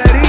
Ready?